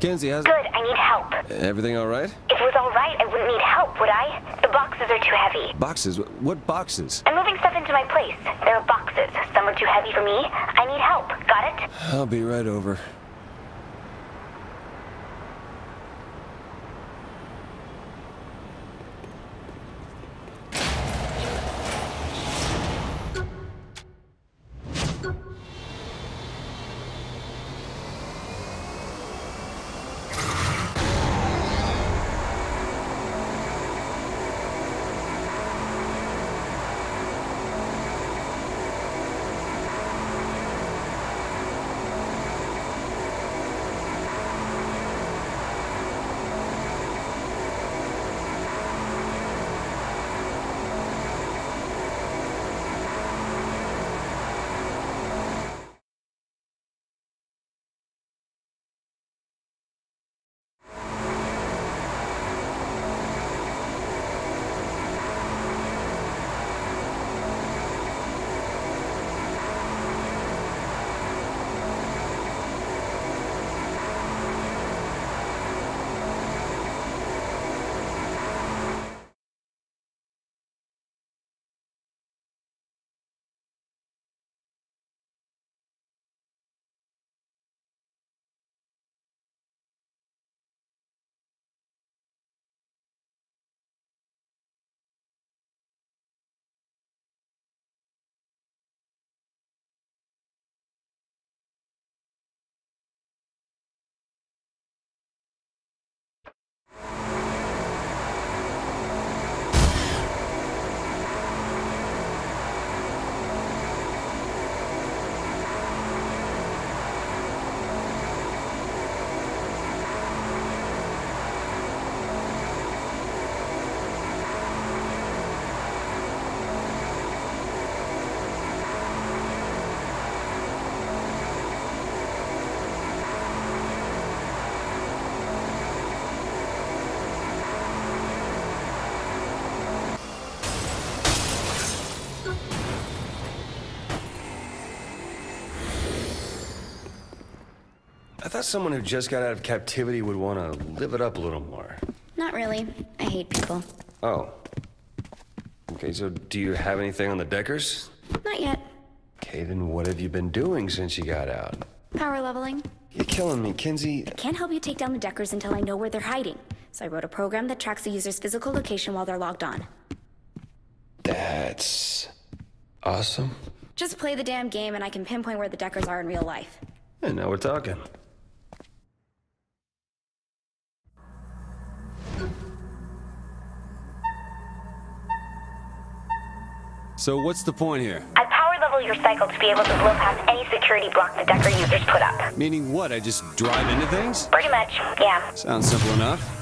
Kinzie, how's Good, I need help. everything all right? If it was alright, I wouldn't need help, would I? The boxes are too heavy. Boxes? What boxes? I'm moving stuff into my place. There are boxes. Some are too heavy for me. I need help. Got it? I'll be right over. I thought someone who just got out of captivity would want to live it up a little more. Not really. I hate people. Oh. Okay, so do you have anything on the Deckers? Not yet. Okay, then what have you been doing since you got out? Power leveling. You're killing me, Kinzie. I can't help you take down the Deckers until I know where they're hiding. So I wrote a program that tracks the user's physical location while they're logged on. That's awesome. Just play the damn game and I can pinpoint where the Deckers are in real life. And now we're talking. So what's the point here? I power level your cycle to be able to blow past any security block the Decker users put up. Meaning what? I just drive into things? Pretty much, yeah. Sounds simple enough.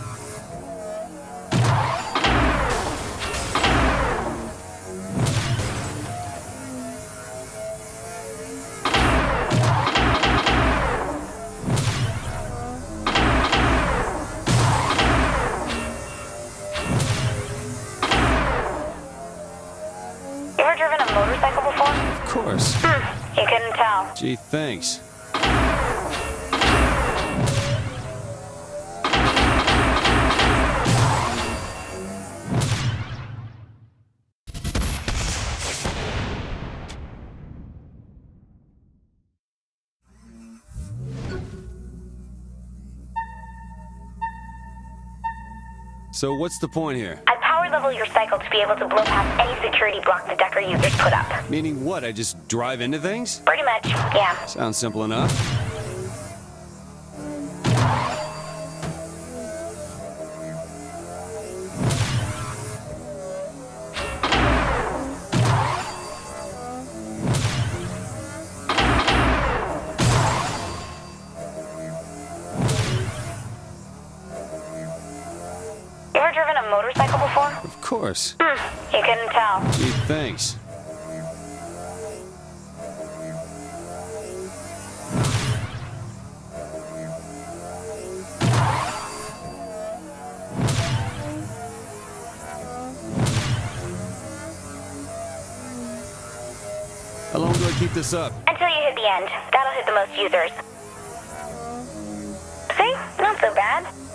You couldn't tell. Gee, thanks. So what's the point here? I power level your cycle to be able to blow past any security block the Decker users put up. Meaning what? I just drive into things? Pretty much, yeah. Sounds simple enough. Driven a motorcycle before? Of course. Hmm, you couldn't tell. Gee, thanks. How long do I keep this up? Until you hit the end. That'll hit the most users. See? Not so bad?